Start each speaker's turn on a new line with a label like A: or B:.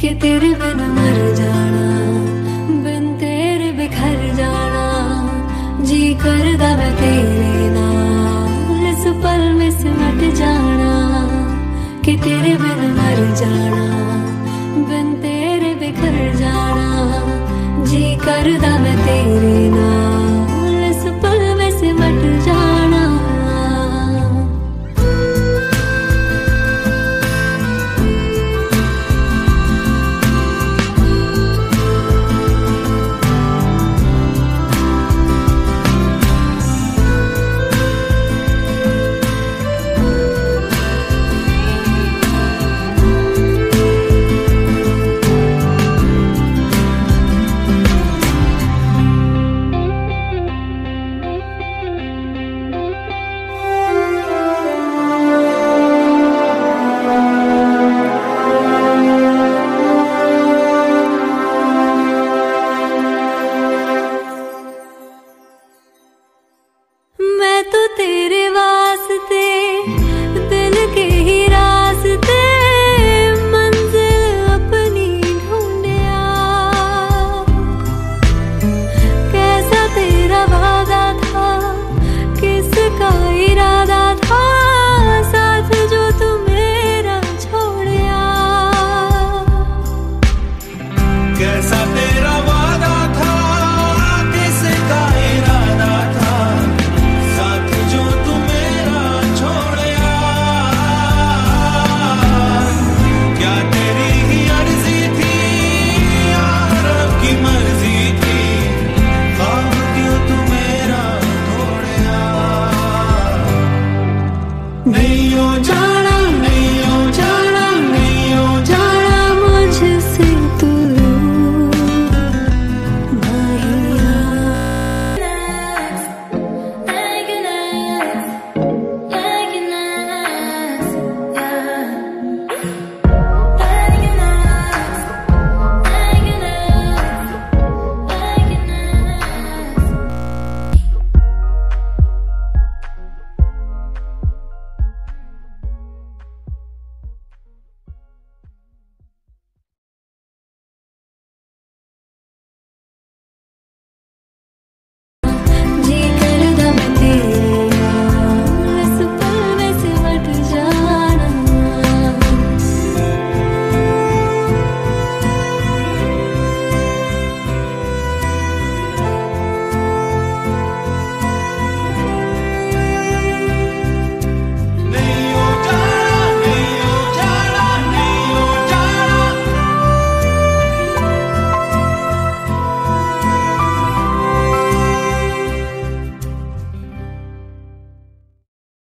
A: कि तेरे बिन मर जाना, बिन तेरे बिखर जाना, जी करदा मैं तेरे नाल में सिमट जाना, कि तेरे बिन मर तेरे बिखर जाना, जी करदा मैं 没有家